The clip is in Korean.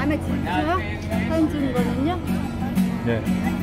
마음에 들죠? 사진 찍은 거는요? 네.